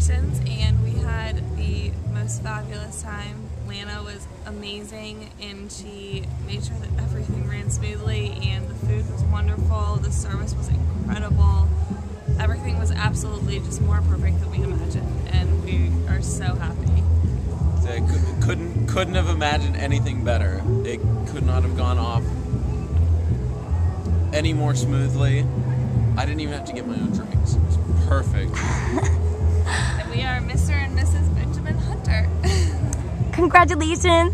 celebrations and we had the most fabulous time. Lana was amazing and she made sure that everything ran smoothly and the food was wonderful, the service was incredible. Everything was absolutely just more perfect than we imagined and we are so happy. I couldn't couldn't have imagined anything better. It could not have gone off any more smoothly. I didn't even have to get my own drinks. It was perfect. Congratulations.